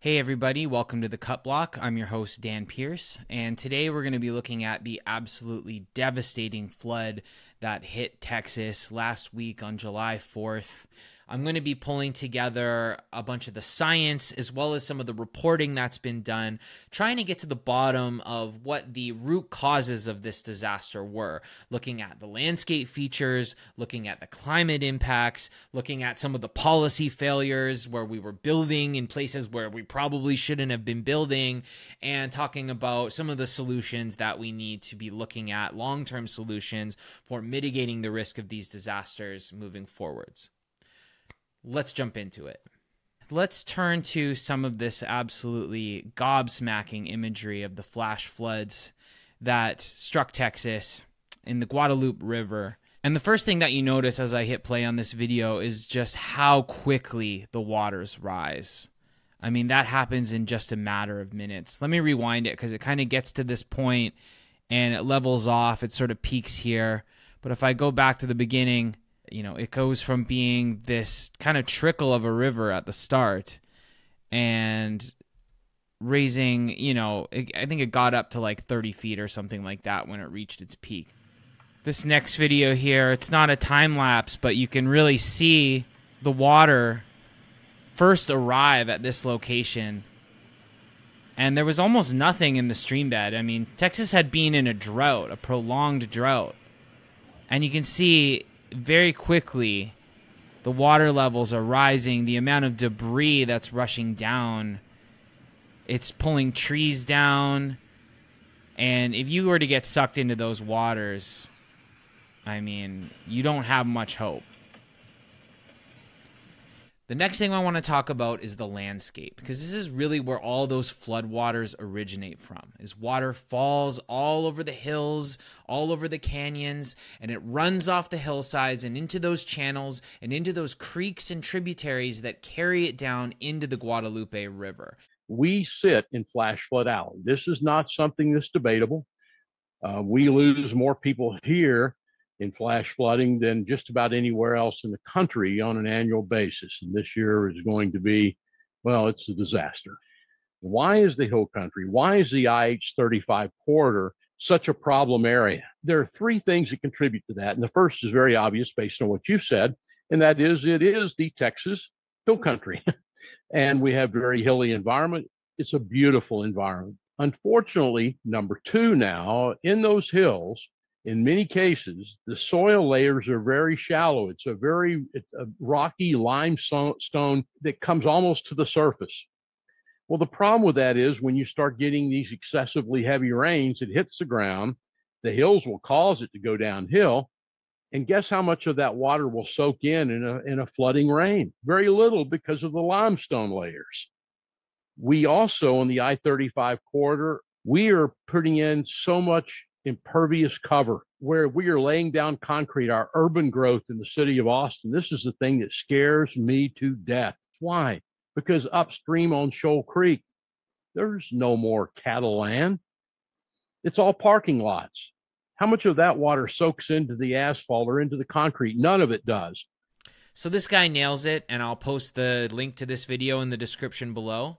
Hey, everybody, welcome to the Cut Block. I'm your host, Dan Pierce, and today we're going to be looking at the absolutely devastating flood that hit Texas last week on July 4th. I'm going to be pulling together a bunch of the science as well as some of the reporting that's been done, trying to get to the bottom of what the root causes of this disaster were. Looking at the landscape features, looking at the climate impacts, looking at some of the policy failures where we were building in places where we probably shouldn't have been building, and talking about some of the solutions that we need to be looking at, long term solutions for mitigating the risk of these disasters moving forwards let's jump into it. Let's turn to some of this absolutely gobsmacking imagery of the flash floods that struck Texas in the Guadalupe River. And the first thing that you notice as I hit play on this video is just how quickly the waters rise. I mean, that happens in just a matter of minutes. Let me rewind it because it kind of gets to this point and it levels off. It sort of peaks here. But if I go back to the beginning, you know, it goes from being this kind of trickle of a river at the start and raising, you know, it, I think it got up to like 30 feet or something like that when it reached its peak. This next video here, it's not a time lapse, but you can really see the water first arrive at this location. And there was almost nothing in the stream bed. I mean, Texas had been in a drought, a prolonged drought. And you can see very quickly the water levels are rising, the amount of debris that's rushing down, it's pulling trees down. And if you were to get sucked into those waters, I mean, you don't have much hope. The next thing I want to talk about is the landscape because this is really where all those floodwaters originate from. Is water falls all over the hills, all over the canyons, and it runs off the hillsides and into those channels and into those creeks and tributaries that carry it down into the Guadalupe River. We sit in Flash Flood Alley. This is not something that's debatable. Uh, we lose more people here in flash flooding than just about anywhere else in the country on an annual basis. And this year is going to be, well, it's a disaster. Why is the hill country, why is the IH 35 corridor such a problem area? There are three things that contribute to that. And the first is very obvious based on what you said, and that is it is the Texas hill country. and we have very hilly environment. It's a beautiful environment. Unfortunately, number two now, in those hills, in many cases, the soil layers are very shallow. It's a very it's a rocky limestone that comes almost to the surface. Well, the problem with that is when you start getting these excessively heavy rains, it hits the ground. The hills will cause it to go downhill. And guess how much of that water will soak in in a, in a flooding rain? Very little because of the limestone layers. We also, on the I 35 corridor, we are putting in so much impervious cover where we are laying down concrete, our urban growth in the city of Austin. This is the thing that scares me to death. Why? Because upstream on Shoal Creek, there's no more cattle land. It's all parking lots. How much of that water soaks into the asphalt or into the concrete? None of it does. So this guy nails it, and I'll post the link to this video in the description below.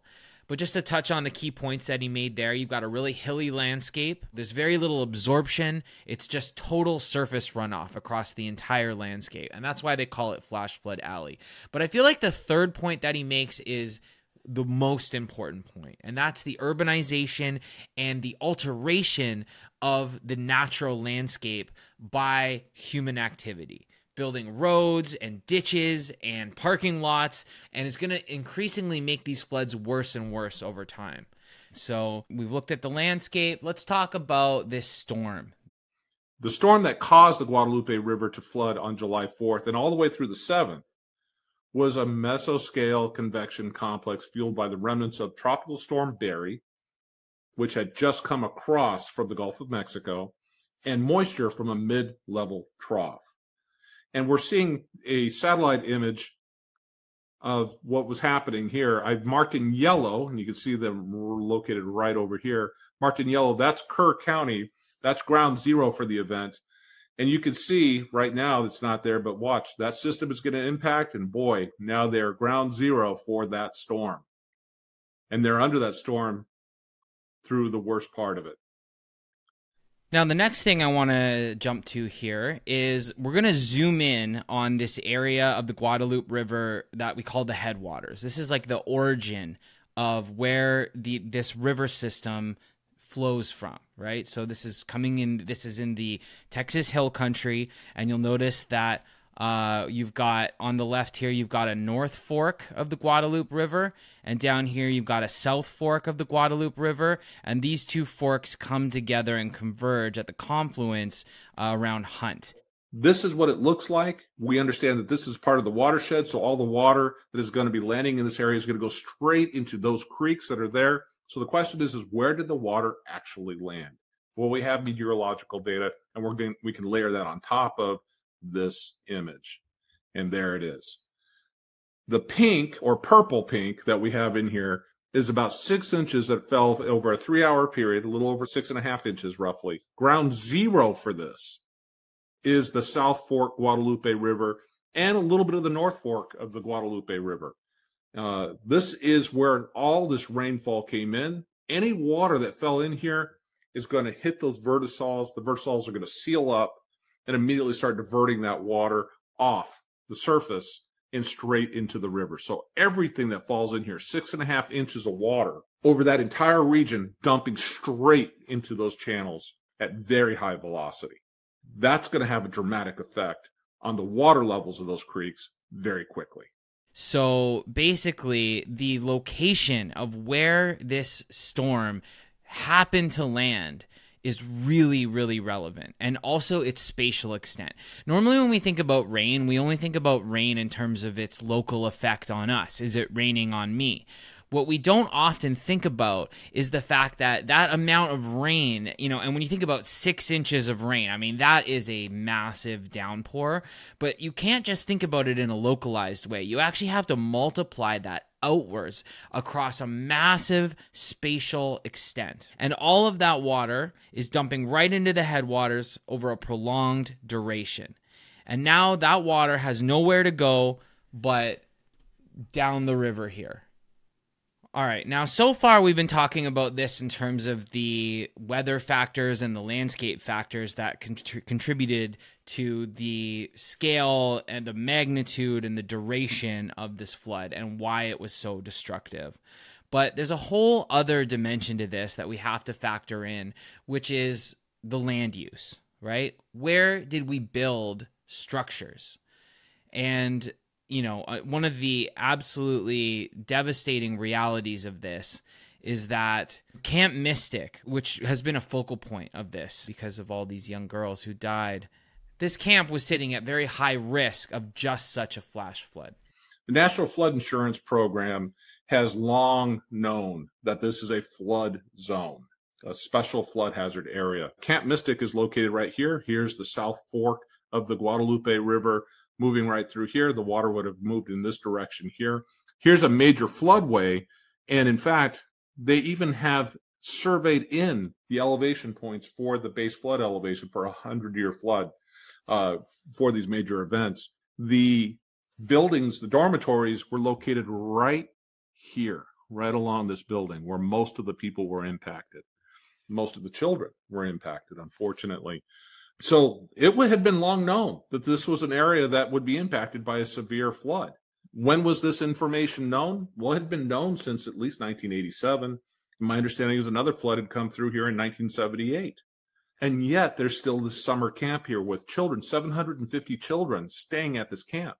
But just to touch on the key points that he made there, you've got a really hilly landscape. There's very little absorption. It's just total surface runoff across the entire landscape. And that's why they call it Flash Flood Alley. But I feel like the third point that he makes is the most important point, and that's the urbanization and the alteration of the natural landscape by human activity building roads and ditches and parking lots, and is going to increasingly make these floods worse and worse over time. So we've looked at the landscape. Let's talk about this storm. The storm that caused the Guadalupe River to flood on July 4th and all the way through the 7th was a mesoscale convection complex fueled by the remnants of Tropical Storm Barry, which had just come across from the Gulf of Mexico, and moisture from a mid level trough. And we're seeing a satellite image of what was happening here. I've marked in yellow, and you can see them located right over here. Marked in yellow, that's Kerr County. That's ground zero for the event. And you can see right now it's not there, but watch, that system is going to impact. And boy, now they're ground zero for that storm. and they're under that storm through the worst part of it. Now, the next thing I want to jump to here is we're going to zoom in on this area of the Guadalupe River that we call the headwaters. This is like the origin of where the this river system flows from, right? So this is coming in this is in the Texas Hill Country and you'll notice that uh, you've got on the left here, you've got a north fork of the Guadalupe River, and down here, you've got a south fork of the Guadalupe River. And these two forks come together and converge at the confluence uh, around Hunt. This is what it looks like. We understand that this is part of the watershed. So, all the water that is going to be landing in this area is going to go straight into those creeks that are there. So, the question is, is where did the water actually land? Well, we have meteorological data, and we're going, we can layer that on top of this image. And there it is. The pink or purple pink that we have in here is about six inches that fell over a three hour period, a little over six and a half inches roughly. Ground zero for this is the South Fork Guadalupe River and a little bit of the North Fork of the Guadalupe River. Uh, this is where all this rainfall came in. Any water that fell in here is going to hit those vertisols. The vertisols are going to seal up and immediately start diverting that water off the surface and straight into the river. So everything that falls in here, six and a half inches of water over that entire region, dumping straight into those channels at very high velocity. That's going to have a dramatic effect on the water levels of those creeks very quickly. So basically, the location of where this storm happened to land is really, really relevant. And also its spatial extent. Normally, when we think about rain, we only think about rain in terms of its local effect on us. Is it raining on me? what we don't often think about is the fact that that amount of rain, you know, and when you think about six inches of rain, I mean, that is a massive downpour, but you can't just think about it in a localized way. You actually have to multiply that outwards across a massive spatial extent. And all of that water is dumping right into the headwaters over a prolonged duration. And now that water has nowhere to go but down the river here. All right. Now, so far, we've been talking about this in terms of the weather factors and the landscape factors that contributed to the scale and the magnitude and the duration of this flood and why it was so destructive. But there's a whole other dimension to this that we have to factor in, which is the land use, right? Where did we build structures? And you know, uh, one of the absolutely devastating realities of this is that Camp Mystic, which has been a focal point of this because of all these young girls who died, this camp was sitting at very high risk of just such a flash flood. The National Flood Insurance Program has long known that this is a flood zone, a special flood hazard area. Camp Mystic is located right here. Here's the South Fork of the Guadalupe River moving right through here. The water would have moved in this direction here. Here's a major floodway. And in fact, they even have surveyed in the elevation points for the base flood elevation for a 100 year flood uh, for these major events. The buildings, the dormitories were located right here, right along this building where most of the people were impacted. Most of the children were impacted, unfortunately. So it had been long known that this was an area that would be impacted by a severe flood. When was this information known? Well, it had been known since at least 1987. My understanding is another flood had come through here in 1978. And yet there's still this summer camp here with children, 750 children staying at this camp.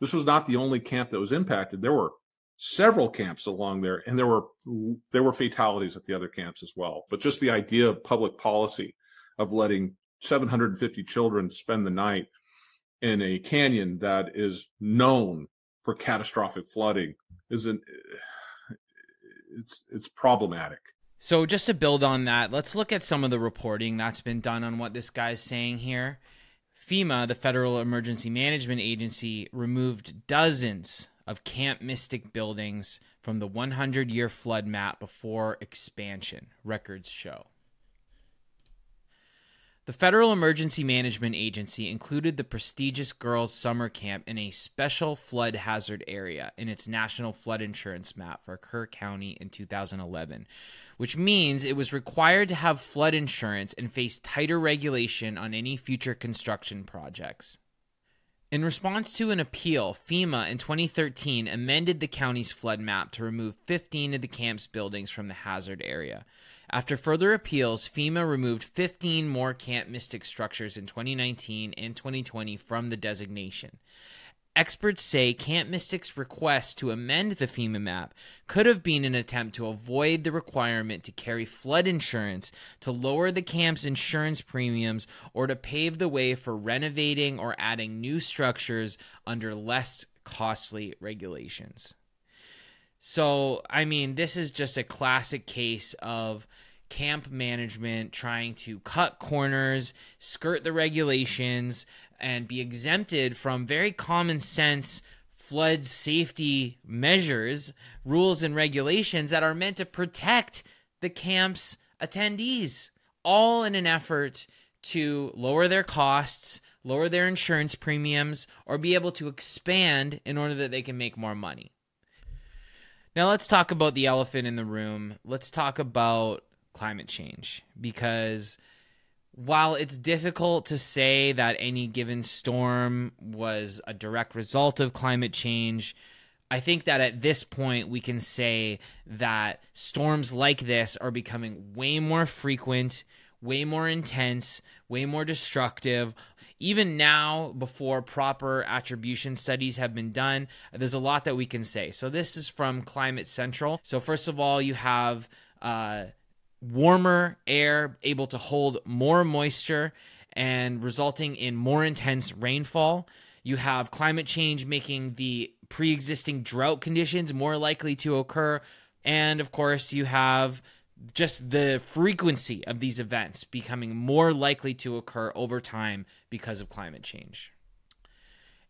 This was not the only camp that was impacted. There were several camps along there, and there were there were fatalities at the other camps as well. But just the idea of public policy of letting 750 children spend the night in a canyon that is known for catastrophic flooding isn't eh, it's it's problematic. So just to build on that, let's look at some of the reporting that's been done on what this guy's saying here. FEMA, the Federal Emergency Management Agency, removed dozens of Camp Mystic buildings from the 100 year flood map before expansion, records show. The Federal Emergency Management Agency included the prestigious girls' summer camp in a special flood hazard area in its national flood insurance map for Kerr County in 2011, which means it was required to have flood insurance and face tighter regulation on any future construction projects. In response to an appeal, FEMA in 2013 amended the county's flood map to remove 15 of the camp's buildings from the hazard area. After further appeals, FEMA removed 15 more Camp Mystic structures in 2019 and 2020 from the designation. Experts say Camp Mystic's request to amend the FEMA map could have been an attempt to avoid the requirement to carry flood insurance, to lower the camp's insurance premiums, or to pave the way for renovating or adding new structures under less costly regulations. So, I mean, this is just a classic case of camp management trying to cut corners, skirt the regulations, and be exempted from very common sense flood safety measures, rules, and regulations that are meant to protect the camp's attendees, all in an effort to lower their costs, lower their insurance premiums, or be able to expand in order that they can make more money. Now, let's talk about the elephant in the room. Let's talk about climate change because while it's difficult to say that any given storm was a direct result of climate change, I think that at this point we can say that storms like this are becoming way more frequent, way more intense, way more destructive. Even now, before proper attribution studies have been done, there's a lot that we can say. So, this is from Climate Central. So, first of all, you have uh, warmer air able to hold more moisture and resulting in more intense rainfall. You have climate change making the pre existing drought conditions more likely to occur. And of course, you have just the frequency of these events becoming more likely to occur over time because of climate change.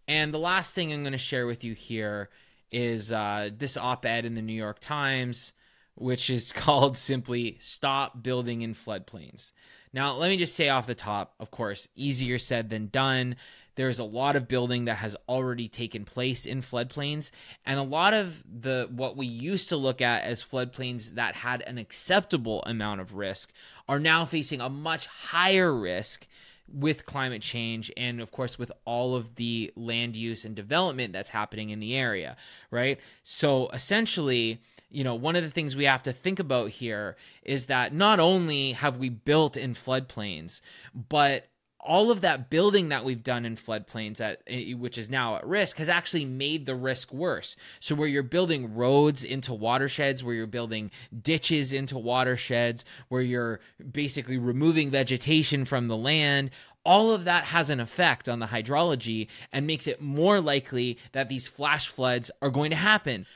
And the last thing I'm going to share with you here is uh, this op ed in the New York Times which is called simply Stop Building in Floodplains. Now, let me just say off the top, of course, easier said than done. There's a lot of building that has already taken place in floodplains, and a lot of the what we used to look at as floodplains that had an acceptable amount of risk are now facing a much higher risk with climate change and of course with all of the land use and development that's happening in the area, right? So essentially, you know, one of the things we have to think about here is that not only have we built in floodplains, but all of that building that we've done in floodplains that eh, which is now at risk has actually made the risk worse so where you're building roads into watersheds where you're building ditches into watersheds where you're basically removing vegetation from the land all of that has an effect on the hydrology and makes it more likely that these flash floods are going to happen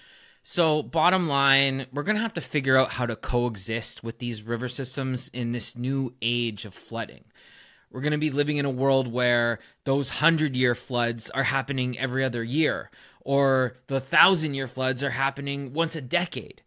so, bottom line, we're going to have to figure out how to coexist with these river systems in this new age of flooding. We're going to be living in a world where those 100 year floods are happening every other year, or the 1,000 year floods are happening once a decade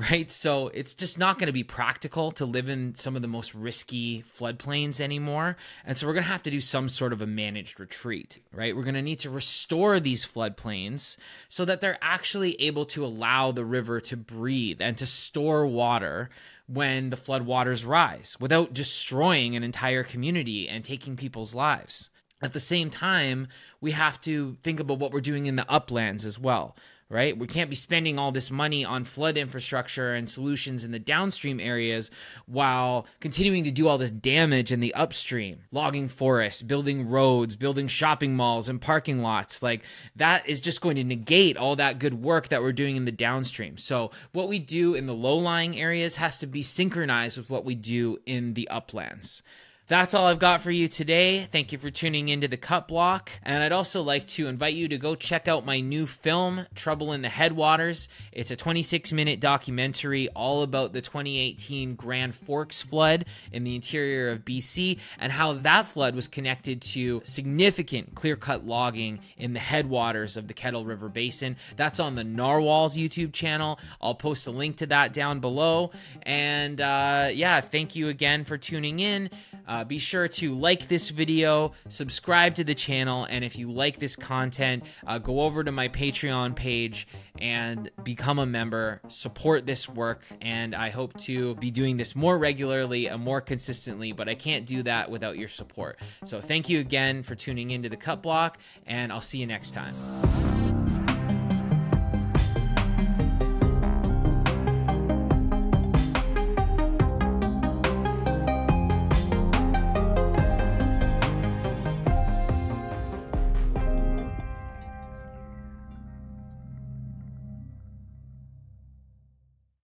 right? So it's just not going to be practical to live in some of the most risky floodplains anymore. And so we're going to have to do some sort of a managed retreat, right? We're going to need to restore these floodplains so that they're actually able to allow the river to breathe and to store water when the floodwaters rise without destroying an entire community and taking people's lives. At the same time, we have to think about what we're doing in the uplands as well right? We can't be spending all this money on flood infrastructure and solutions in the downstream areas while continuing to do all this damage in the upstream, logging forests, building roads, building shopping malls and parking lots. Like that is just going to negate all that good work that we're doing in the downstream. So, what we do in the low lying areas has to be synchronized with what we do in the uplands. That's all I've got for you today. Thank you for tuning into the Cut Block. And I'd also like to invite you to go check out my new film, Trouble in the Headwaters. It's a 26 minute documentary all about the 2018 Grand Forks flood in the interior of BC and how that flood was connected to significant clear cut logging in the headwaters of the Kettle River Basin. That's on the Narwhals YouTube channel. I'll post a link to that down below. And uh, yeah, thank you again for tuning in. Uh, Uh, be sure to like this video, subscribe to the channel, and if you like this content, uh, go over to my Patreon page and become a member. Support this work, and I hope to be doing this more regularly and more consistently, but I can't do that without your support. So thank you again for tuning into the Cut Block, and I'll see you next time.